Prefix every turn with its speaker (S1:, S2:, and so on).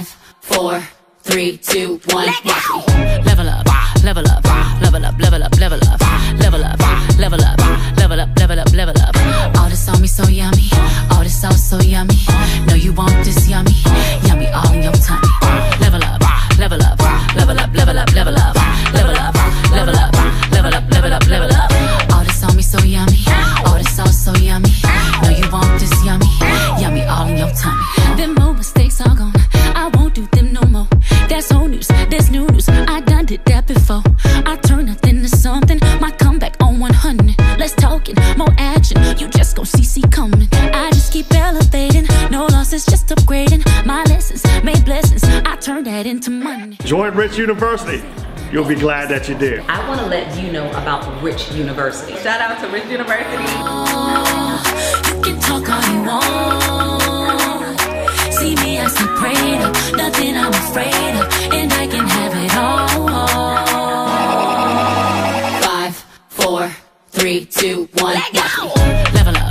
S1: Five, four, three, two, one. Level up, level up, level up, level up, level up, level up, level up, level up, level up, level up. All this on me so yummy, all this sauce so yummy. No, you want this yummy, yummy all in your tummy. Level up, level up, level up, level up, level up, level up, level up, level up, level up, level up. All this on me so yummy, all this sauce so yummy. No, you want this yummy, yummy all in your tummy. Them old mistakes are gone. 100. Let's talk it. More action. You just gon' see see coming. I just keep elevating. No losses, just upgrading. My lessons made blessings. I turn that into money.
S2: Join Rich University. You'll be glad that you did.
S3: I want to let you know about Rich University. Shout out to Rich University.
S1: Oh, you can talk all you want. See me as a prayer, nothing I'm afraid of, and I can three, two, one. Watch me. Level up,